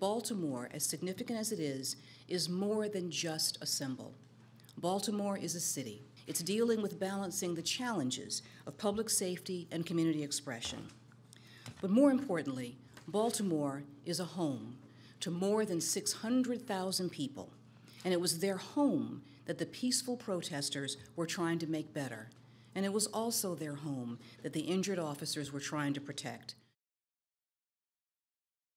Baltimore, as significant as it is, is more than just a symbol. Baltimore is a city. It's dealing with balancing the challenges of public safety and community expression. But more importantly, Baltimore is a home to more than 600,000 people, and it was their home that the peaceful protesters were trying to make better. And it was also their home that the injured officers were trying to protect.